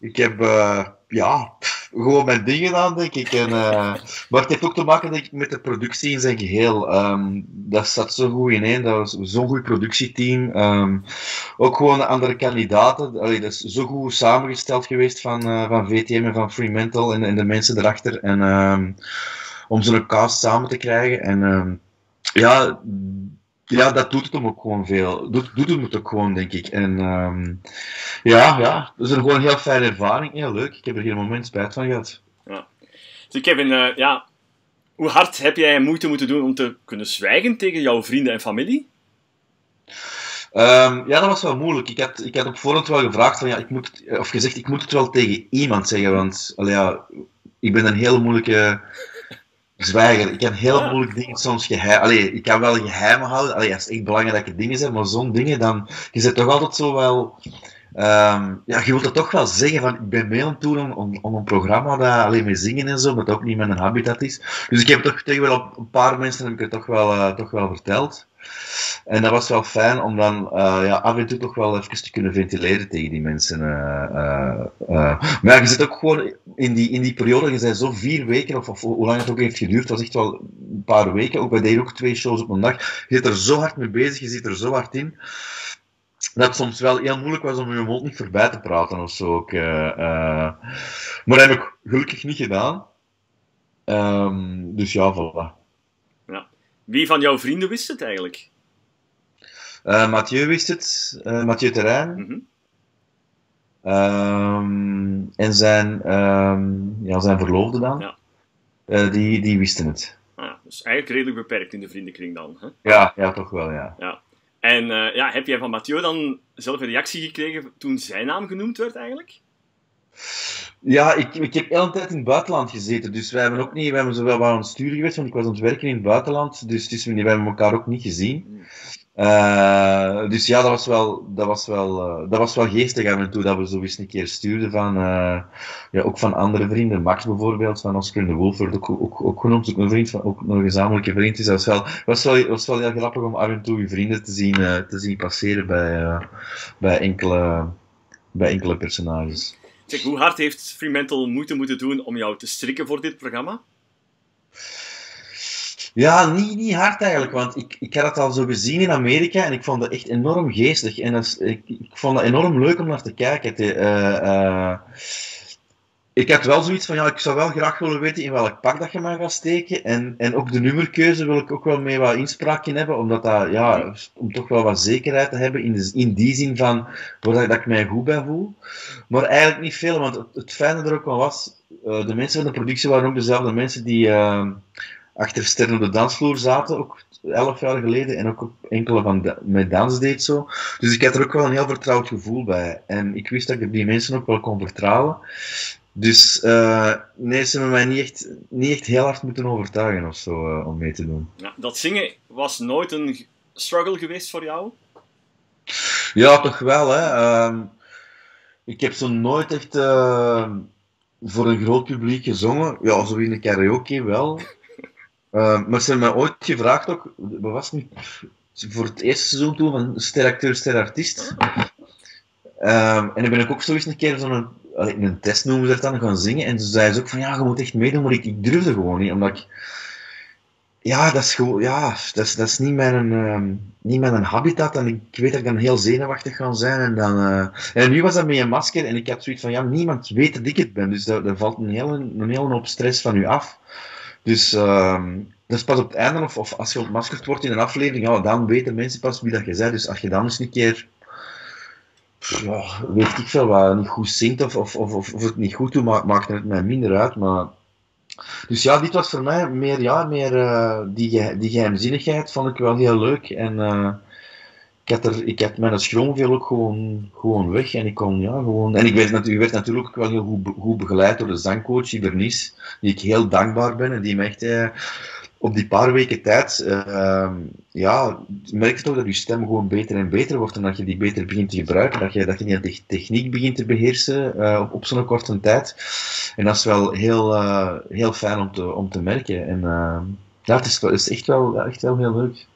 Ik heb uh, ja, gewoon mijn dingen aan, denk ik. En, uh, maar het heeft ook te maken met de productie in zijn geheel. Um, dat zat zo goed ineen. Dat was zo'n goed productieteam. Um, ook gewoon andere kandidaten. Dat is zo goed samengesteld geweest van, uh, van VTM en van Fremantle en, en de mensen erachter. En um, om zo'n cast samen te krijgen. En ja, ja, dat doet het hem ook gewoon veel. Doet, doet hem het ook gewoon, denk ik. En um, ja, ja, dat is een gewoon heel fijne ervaring. Heel leuk. Ik heb er geen moment spijt van gehad. Ja. Dus Kevin, uh, ja, hoe hard heb jij moeite moeten doen om te kunnen zwijgen tegen jouw vrienden en familie? Um, ja, dat was wel moeilijk. Ik had, ik had op voorhand wel gevraagd van ja, ik moet, of gezegd, ik moet het wel tegen iemand zeggen, want allee, ja, ik ben een heel moeilijke zwijgen. Ik kan heel moeilijk dingen soms geheim... Allee, ik kan wel geheimen houden, allee, als het echt belangrijke dingen zijn, maar zo'n dingen, dan... Je zit toch altijd zo wel... Um, ja, je wilt het toch wel zeggen van, ik ben mee aan het doen om, om, een programma dat alleen mee zingen en zo, maar dat ook niet mijn habitat is. Dus ik heb toch tegen wel een paar mensen heb ik het toch wel, uh, toch wel verteld. En dat was wel fijn om dan uh, ja, af en toe toch wel even te kunnen ventileren tegen die mensen. Uh, uh, maar je zit ook gewoon in die, in die periode, je zei zo vier weken, of, of hoe lang het ook heeft geduurd, het was echt wel een paar weken. Ook bij deden ook twee shows op een dag. Je zit er zo hard mee bezig, je zit er zo hard in. Dat het soms wel heel moeilijk was om je mond niet voorbij te praten of zo. Ook, maar dat heb ik gelukkig niet gedaan. Um, dus ja, voilà. Wie van jouw vrienden wist het eigenlijk? Uh, Mathieu wist het, uh, Mathieu Terrein. Mm -hmm. um, en zijn, um, ja, zijn verloofde dan, ja. uh, die, die wisten het. Ah, ja, dus eigenlijk redelijk beperkt in de vriendenkring dan. Hè? Ja, ja, toch wel, ja. ja. En ja, heb jij van Mathieu dan zelf een reactie gekregen toen zijn naam genoemd werd eigenlijk? Ja, ik, ik heb heel een tijd in het buitenland gezeten, dus wij hebben ook niet, wij hebben zowel aan het sturen geweest, want ik was aan het werken in het buitenland, dus, dus we hebben elkaar ook niet gezien. Uh, dus ja, dat was wel, dat was wel, uh, dat was wel geestig aan en toe dat we zo eens een keer stuurden van, uh, ja, ook van andere vrienden. Max bijvoorbeeld, van Oscar de Wolf ook, ook genoemd, ook een vriend van, ook een gezamenlijke vriend. Dus dat was wel, was wel, was wel heel grappig om af en toe je vrienden te zien, te zien passeren bij, bij, enkele, bij enkele personages. Zeg, hoe hard heeft Fremantle moeite moeten doen om jou te strikken voor dit programma? Ja, niet, niet hard eigenlijk, want ik, ik had het al zo gezien in Amerika en ik vond het echt enorm geestig. En dat, ik, ik vond het enorm leuk om naar te kijken. Te, uh, uh, ik had wel zoiets van, ja, ik zou wel graag willen weten in welk pak dat je mij gaat steken. En, en ook de nummerkeuze wil ik ook wel mee wat inspraak in hebben, omdat dat, ja, om toch wel wat zekerheid te hebben in, in die zin van, waar dat, dat ik mij goed bij voel. Maar eigenlijk niet veel, want het, fijne er ook wel was, uh, de mensen van de productie waren ook dezelfde mensen die achter sterren op de dansvloer zaten, ook elf jaar geleden, en ook enkele van de, met dans deed zo. Dus ik had er ook wel een heel vertrouwd gevoel bij. En ik wist dat ik die mensen ook wel kon vertrouwen. Dus uh, nee, ze hebben mij niet echt, niet echt heel hard moeten overtuigen of zo uh, om mee te doen. Ja, dat zingen was nooit een struggle geweest voor jou? Ja, toch wel. Hè. Uh, ik heb zo nooit echt uh, voor een groot publiek gezongen. Ja, zo in de karaoke wel. Uh, maar ze hebben mij ooit gevraagd ook, wat was het nu? Voor het eerste seizoen toen van steracteur, sterartiest. Um, en dan ben ik ook zo eens een keer zo'n een, een test noemen ze het dan gaan zingen. En toen zei ze ook van ja, je moet echt meedoen, maar ik, ik durfde gewoon niet. Omdat ik, ja, dat is gewoon, ja, dat is, dat is niet, mijn, um, niet mijn habitat. En ik weet dat ik dan heel zenuwachtig ga zijn. En, dan, uh, en nu was dat met een masker en ik had zoiets van ja, niemand weet dat ik het ben. Dus daar, valt een hele, een hele hoop stress van u af. Dus uh, dat is pas op het einde, of, of als je ontmaskerd wordt in een aflevering, ja, dan weten mensen pas wie dat je bent. Dus als je dan eens een keer, ja, weet ik veel, wat niet goed zingt of, of, of, of, het niet goed doet, maakt, het mij minder uit. Maar... Dus ja, dit was voor mij meer, ja, meer uh, die, die geheimzinnigheid vond ik wel heel leuk. En uh, ik had, er, ik had mijn schroomveel ook gewoon, gewoon weg. En ik kon, ja, gewoon... En ik werd, natuurlijk, werd natuurlijk ook wel heel goed, goed begeleid door de zangcoach Ibernice, die ik heel dankbaar ben en die me echt... Eh, op die paar weken tijd, uh, ja, merk je toch dat je stem gewoon beter en beter wordt en dat je die beter begint te gebruiken, dat je, dat je die techniek begint te beheersen uh, op, zo'n korte tijd. En dat is wel heel, uh, heel fijn om te, om te merken. En ja, het is, is echt, wel, echt wel heel leuk.